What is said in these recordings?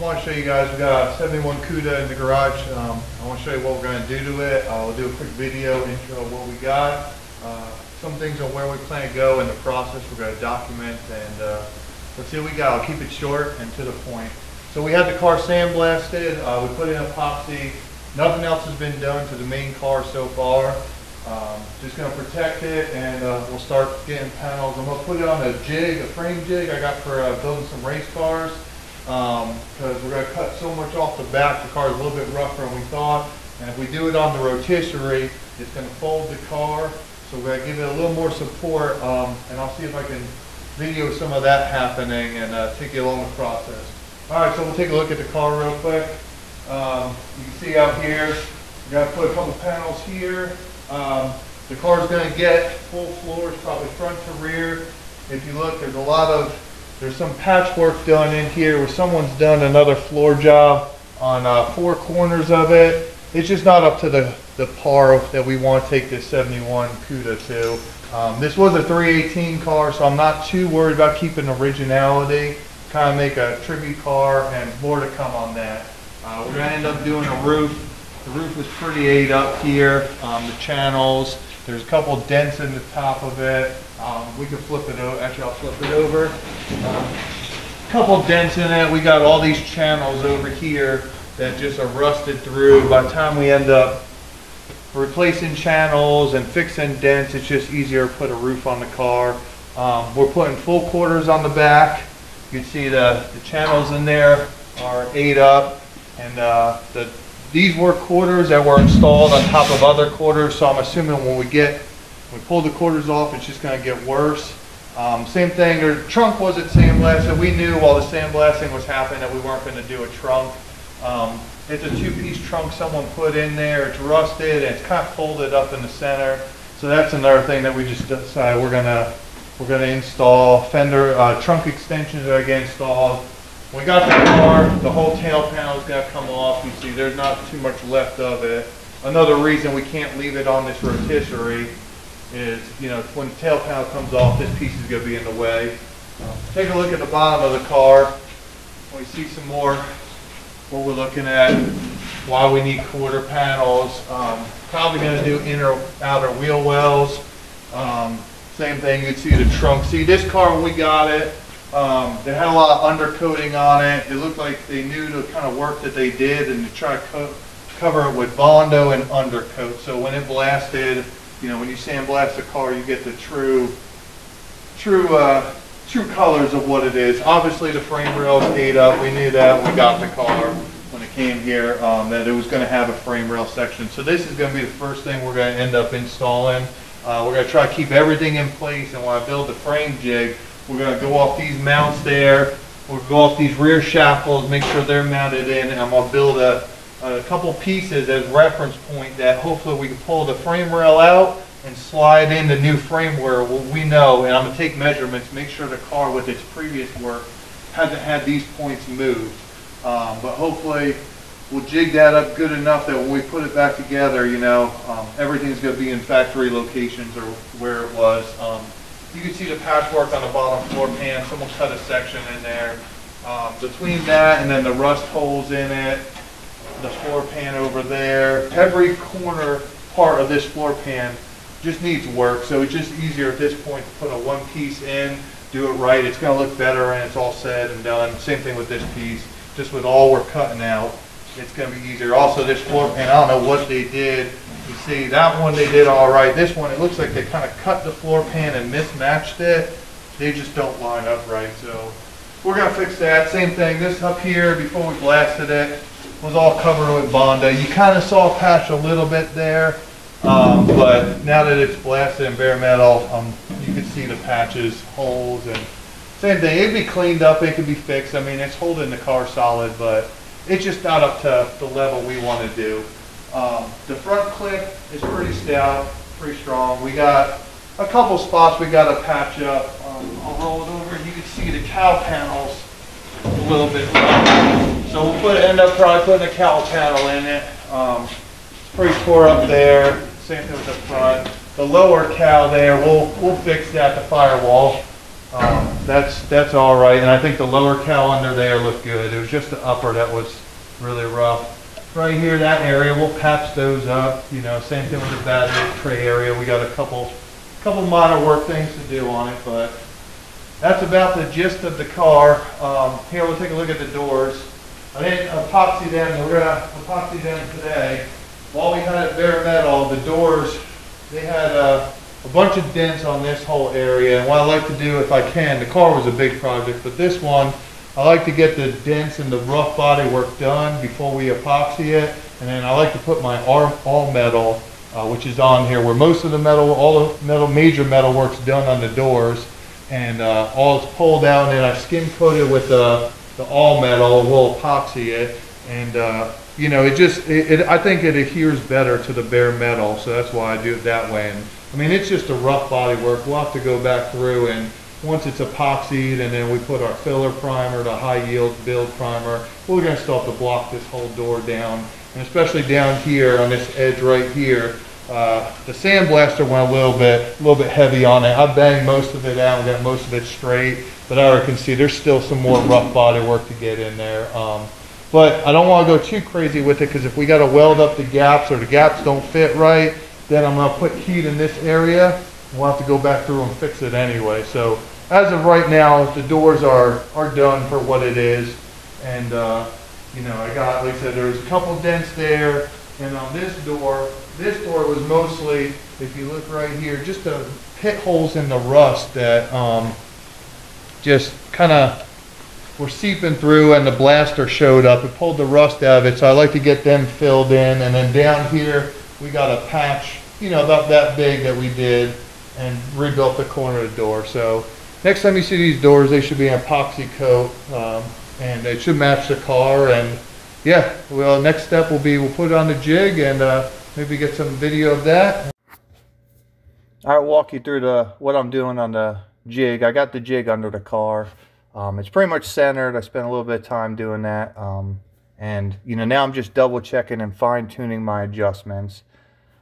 just want to show you guys, we got a 71 CUDA in the garage. Um, I want to show you what we're going to do to it. Uh, we'll do a quick video intro of what we got. Uh, some things on where we plan to go in the process. We're going to document and uh, let's see what we got. I'll keep it short and to the point. So we had the car sandblasted. Uh, we put in epoxy. Nothing else has been done to the main car so far. Um, just going to protect it and uh, we'll start getting panels. I'm going to put it on a jig, a frame jig I got for uh, building some race cars because um, we're going to cut so much off the back. The car is a little bit rougher than we thought. And if we do it on the rotisserie, it's going to fold the car. So we're going to give it a little more support. Um, and I'll see if I can video some of that happening and uh, take you along the process. All right, so we'll take a look at the car real quick. Um, you can see out here, we got to put a couple panels here. Um, the car is going to get full floors, probably front to rear. If you look, there's a lot of, there's some patchwork done in here where someone's done another floor job on uh, four corners of it. It's just not up to the, the par that we want to take this 71 CUDA to. Um, this was a 318 car, so I'm not too worried about keeping originality. Kind of make a tribute car and more to come on that. Uh, we're going to end up doing a roof the roof is pretty ate up here. Um, the channels, there's a couple dents in the top of it. Um, we can flip it over. Actually, I'll flip it over. Um, couple dents in it. We got all these channels over here that just are rusted through. By the time we end up replacing channels and fixing dents, it's just easier to put a roof on the car. Um, we're putting full quarters on the back. You can see the, the channels in there are ate up and uh, the these were quarters that were installed on top of other quarters, so I'm assuming when we get, we pulled the quarters off, it's just gonna get worse. Um, same thing, the trunk wasn't sandblasted. We knew while the sandblasting was happening that we weren't gonna do a trunk. Um, it's a two-piece trunk someone put in there. It's rusted and it's kind of folded up in the center. So that's another thing that we just decided we're gonna we're gonna install. Fender uh, trunk extensions are again installed. We got the car, the whole tail panel is to come off. You see there's not too much left of it. Another reason we can't leave it on this rotisserie is, you know, when the tail panel comes off, this piece is going to be in the way. take a look at the bottom of the car. We see some more what we're looking at, why we need quarter panels. Um, probably going to do inner outer wheel wells. Um, same thing, you'd see the trunk. See this car when we got it, um, they had a lot of undercoating on it. It looked like they knew the kind of work that they did and to try to co cover it with Bondo and undercoat. So when it blasted, you know, when you sandblast a car, you get the true, true, uh, true colors of what it is. Obviously, the frame rail is ate up. We knew that we got the car when it came here um, that it was going to have a frame rail section. So this is going to be the first thing we're going to end up installing. Uh, we're going to try to keep everything in place, and when I build the frame jig, we're going to go off these mounts there. We'll go off these rear shackles, make sure they're mounted in, and I'm going to build a, a couple pieces as reference point that hopefully we can pull the frame rail out and slide in the new frame rail. we know, and I'm going to take measurements, make sure the car with its previous work hasn't had these points moved. Um, but hopefully we'll jig that up good enough that when we put it back together, you know, um, everything's going to be in factory locations or where it was. Um, you can see the patchwork on the bottom floor pan. Someone cut a section in there. Um, between that and then the rust holes in it, the floor pan over there, every corner part of this floor pan just needs work. So it's just easier at this point to put a one piece in, do it right. It's going to look better and it's all said and done. Same thing with this piece. Just with all we're cutting out, it's going to be easier. Also, this floor pan, I don't know what they did you see, that one they did all right. This one, it looks like they kind of cut the floor pan and mismatched it. They just don't line up right, so we're gonna fix that. Same thing, this up here, before we blasted it, was all covered with Bondo. You kind of saw a patch a little bit there, um, but now that it's blasted in bare metal, um, you can see the patches, holes, and same thing. It'd be cleaned up, it could be fixed. I mean, it's holding the car solid, but it's just not up to the level we want to do. Um, the front clip is pretty stout, pretty strong. We got a couple spots we got to patch up. Um, I'll roll it over. You can see the cowl panels a little bit. So we'll put end up probably putting a cowl panel in it. Um, pretty poor up there. Same thing with the front. The lower cowl there, we'll we'll fix that. The firewall. Um, that's, that's all right, and I think the lower cowl under there looked good. It was just the upper that was really rough. Right here, that area, we'll patch those up, you know, same thing with the battery tray area. We got a couple, couple minor work things to do on it, but that's about the gist of the car. Um, here, we'll take a look at the doors. I didn't epoxy them, we're gonna epoxy them today. While we had it bare metal, the doors, they had uh, a bunch of dents on this whole area. And what I like to do, if I can, the car was a big project, but this one, I like to get the dents and the rough body work done before we epoxy it. And then I like to put my all, all metal, uh, which is on here, where most of the metal, all the metal, major metal work's done on the doors. And uh, all it's pulled out, and I skim coated it with the, the all metal, we'll epoxy it. And, uh, you know, it just, it, it, I think it adheres better to the bare metal, so that's why I do it that way. And I mean, it's just a rough body work. We'll have to go back through and once it's epoxied and then we put our filler primer, the high yield build primer, we're going to still have to block this whole door down. And especially down here on this edge right here, uh, the sandblaster went a little bit, a little bit heavy on it. I banged most of it out and got most of it straight, but I can see there's still some more rough body work to get in there. Um, but I don't want to go too crazy with it because if we got to weld up the gaps or the gaps don't fit right, then I'm going to put heat in this area. We'll have to go back through and fix it anyway. So as of right now, the doors are, are done for what it is. And, uh, you know, I got, like I said, there's a couple dents there. And on this door, this door was mostly, if you look right here, just the pit holes in the rust that um, just kind of were seeping through and the blaster showed up. It pulled the rust out of it, so I like to get them filled in. And then down here, we got a patch, you know, about that big that we did and rebuilt the corner of the door. So next time you see these doors, they should be an epoxy coat um, and it should match the car. And yeah, well, next step will be we'll put it on the jig and uh, maybe get some video of that. I'll walk you through the what I'm doing on the jig. I got the jig under the car. Um, it's pretty much centered. I spent a little bit of time doing that. Um, and, you know, now I'm just double checking and fine tuning my adjustments.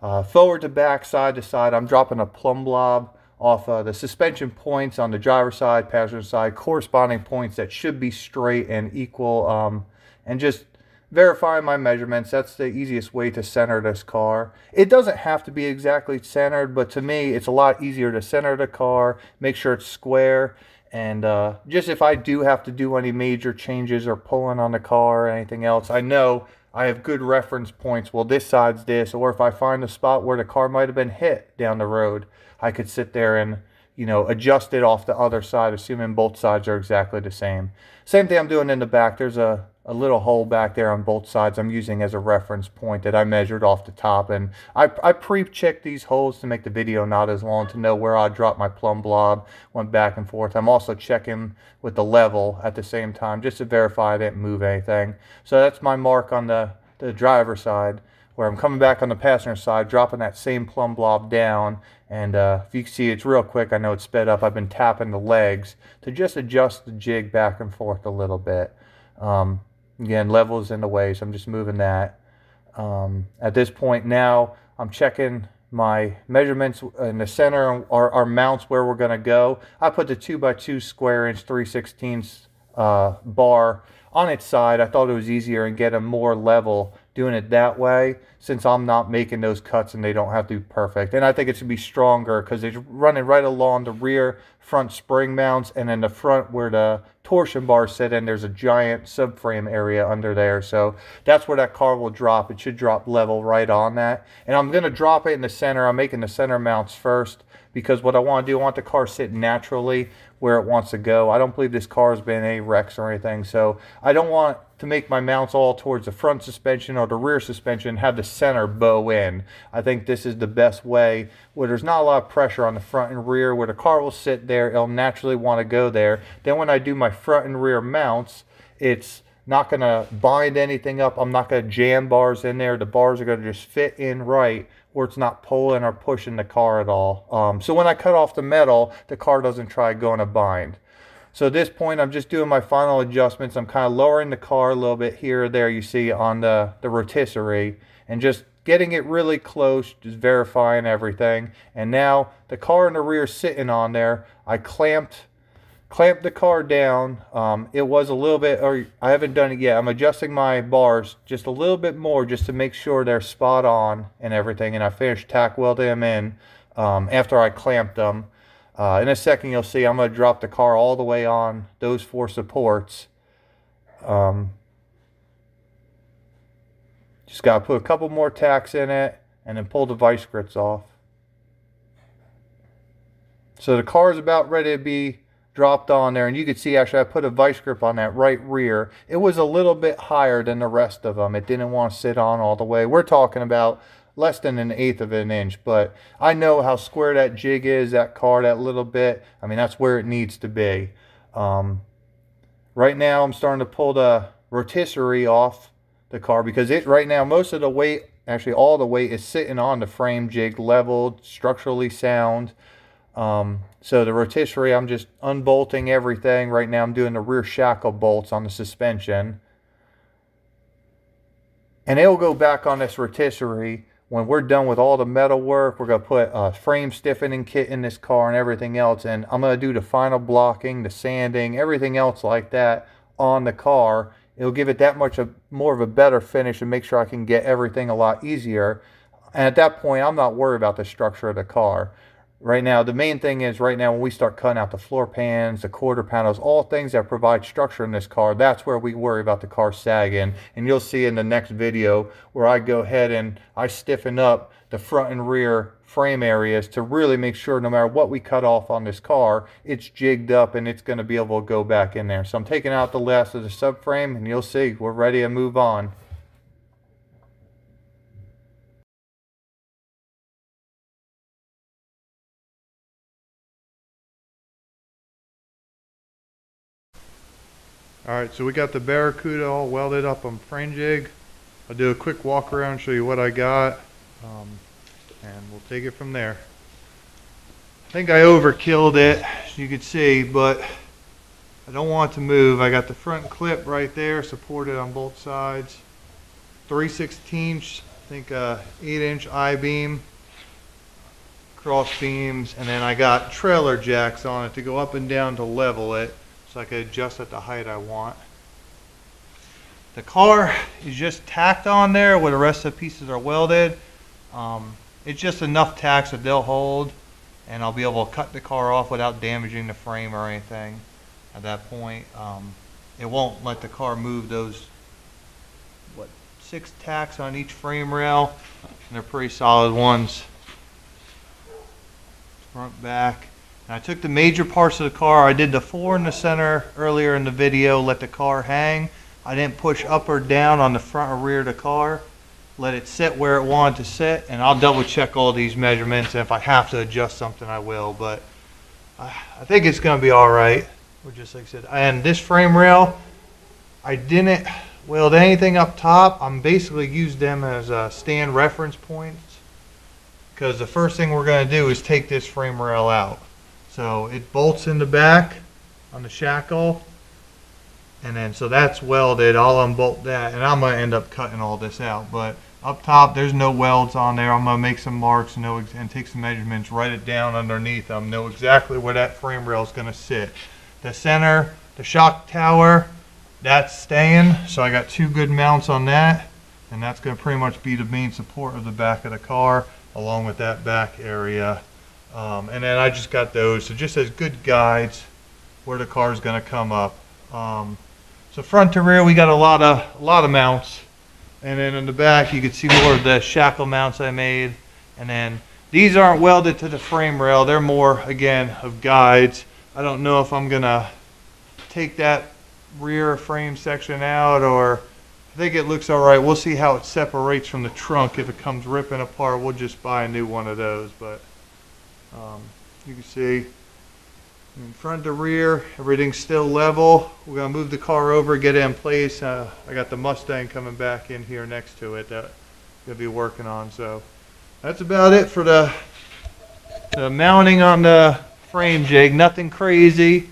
Uh, forward to back, side to side, I'm dropping a plumb blob off uh, the suspension points on the driver side, passenger side, corresponding points that should be straight and equal. Um, and just verifying my measurements. That's the easiest way to center this car. It doesn't have to be exactly centered, but to me, it's a lot easier to center the car, make sure it's square, and uh, just if I do have to do any major changes or pulling on the car or anything else, I know I have good reference points. Well, this side's this, or if I find a spot where the car might have been hit down the road, I could sit there and you know adjust it off the other side, assuming both sides are exactly the same. Same thing I'm doing in the back. There's a a little hole back there on both sides. I'm using as a reference point that I measured off the top and I, I pre-checked these holes to make the video not as long to know where I dropped my plumb blob went back and forth. I'm also checking with the level at the same time just to verify I didn't move anything. So that's my mark on the the driver side where I'm coming back on the passenger side dropping that same plumb blob down and uh, if you can see it's real quick. I know it's sped up. I've been tapping the legs to just adjust the jig back and forth a little bit. Um, Again, levels in the way, so I'm just moving that. Um, at this point now, I'm checking my measurements in the center our, our mounts where we're going to go. I put the 2 by 2 square inch 3 16 uh, bar on its side. I thought it was easier and get a more level doing it that way since I'm not making those cuts and they don't have to be perfect. And I think it should be stronger because it's running right along the rear front spring mounts and then the front where the torsion bars sit in, there's a giant subframe area under there. So that's where that car will drop. It should drop level right on that. And I'm going to drop it in the center. I'm making the center mounts first because what I want to do, I want the car sit naturally where it wants to go. I don't believe this car has been a wrecks or anything, so I don't want to make my mounts all towards the front suspension or the rear suspension, have the center bow in. I think this is the best way where there's not a lot of pressure on the front and rear, where the car will sit there, it'll naturally want to go there. Then when I do my front and rear mounts, it's not going to bind anything up. I'm not going to jam bars in there. The bars are going to just fit in right where it's not pulling or pushing the car at all. Um, so when I cut off the metal, the car doesn't try going to bind. So at this point, I'm just doing my final adjustments. I'm kind of lowering the car a little bit here or there, you see, on the, the rotisserie, and just getting it really close, just verifying everything. And now the car in the rear sitting on there, I clamped clamped the car down. Um, it was a little bit, or I haven't done it yet. I'm adjusting my bars just a little bit more just to make sure they're spot on and everything. And I finished tack welding them in um, after I clamped them. Uh, in a second, you'll see I'm going to drop the car all the way on those four supports. Um, just got to put a couple more tacks in it and then pull the vice grips off. So the car is about ready to be dropped on there and you can see actually I put a vice grip on that right rear. It was a little bit higher than the rest of them. It didn't want to sit on all the way. We're talking about less than an eighth of an inch, but I know how square that jig is, that car, that little bit. I mean, that's where it needs to be. Um, right now I'm starting to pull the rotisserie off the car because it right now, most of the weight, actually all the weight is sitting on the frame jig leveled, structurally sound. Um, so the rotisserie, I'm just unbolting everything. Right now I'm doing the rear shackle bolts on the suspension. And it'll go back on this rotisserie when we're done with all the metal work. We're going to put a frame stiffening kit in this car and everything else. And I'm going to do the final blocking, the sanding, everything else like that on the car. It'll give it that much of, more of a better finish and make sure I can get everything a lot easier. And at that point, I'm not worried about the structure of the car right now the main thing is right now when we start cutting out the floor pans the quarter panels all things that provide structure in this car that's where we worry about the car sagging. And you'll see in the next video where i go ahead and i stiffen up the front and rear frame areas to really make sure no matter what we cut off on this car it's jigged up and it's going to be able to go back in there. So i'm taking out the last of the subframe and you'll see we're ready to move on All right, so we got the Barracuda all welded up on frame jig. I'll do a quick walk around, show you what I got, um, and we'll take it from there. I think I overkilled it, as you can see, but I don't want to move. I got the front clip right there, supported on both sides. 3 16 I think uh, 8 inch I-beam, cross beams, and then I got trailer jacks on it to go up and down to level it so I can adjust at the height I want. The car is just tacked on there where the rest of the pieces are welded. Um, it's just enough tacks that they'll hold and I'll be able to cut the car off without damaging the frame or anything at that point. Um, it won't let the car move those, what, six tacks on each frame rail and they're pretty solid ones. Front, back. I took the major parts of the car. I did the four in the center earlier in the video, let the car hang. I didn't push up or down on the front or rear of the car. Let it sit where it wanted to sit, and I'll double check all these measurements, and if I have to adjust something, I will, but I, I think it's going to be all right. We're just like I said. And this frame rail, I didn't weld anything up top. I'm basically used them as uh, stand reference points because the first thing we're going to do is take this frame rail out. So it bolts in the back on the shackle. And then, so that's welded. I'll unbolt that. And I'm going to end up cutting all this out. But up top, there's no welds on there. I'm going to make some marks and, know, and take some measurements, write it down underneath them, know exactly where that frame rail is going to sit. The center, the shock tower, that's staying. So I got two good mounts on that. And that's going to pretty much be the main support of the back of the car, along with that back area. Um, and then I just got those, so just as good guides where the car is going to come up. Um, so front to rear, we got a lot of a lot of mounts, and then in the back you can see more of the shackle mounts I made. And then these aren't welded to the frame rail; they're more again of guides. I don't know if I'm gonna take that rear frame section out or I think it looks all right. We'll see how it separates from the trunk. If it comes ripping apart, we'll just buy a new one of those. But um, you can see in front to rear, everything's still level. We're to move the car over, get it in place. Uh, I got the Mustang coming back in here next to it that to be working on. So that's about it for the, the mounting on the frame jig. Nothing crazy,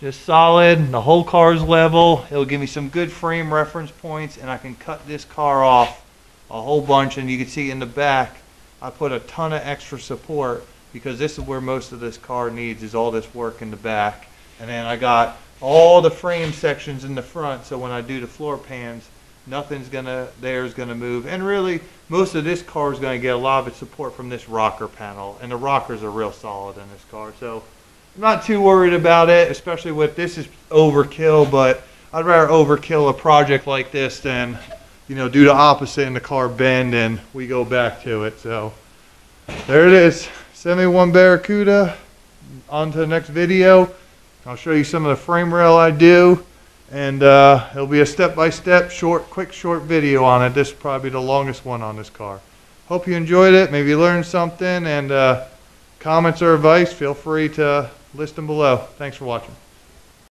just solid. The whole car's level. It'll give me some good frame reference points and I can cut this car off a whole bunch. And you can see in the back, I put a ton of extra support because this is where most of this car needs is all this work in the back And then I got all the frame sections in the front, so when I do the floor pans, nothing's gonna, there's gonna move. And really, most of this car is gonna get a lot of its support from this rocker panel, and the rockers are real solid in this car, so I'm not too worried about it, especially with, this is overkill, but I'd rather overkill a project like this than, you know, do the opposite and the car bend and we go back to it, so. There it is, 71 Barracuda. On to the next video. I'll show you some of the frame rail I do. And uh, it'll be a step-by-step, short, quick, short video on it. This is probably the longest one on this car. Hope you enjoyed it. Maybe you learned something. And uh, comments or advice, feel free to list them below. Thanks for watching.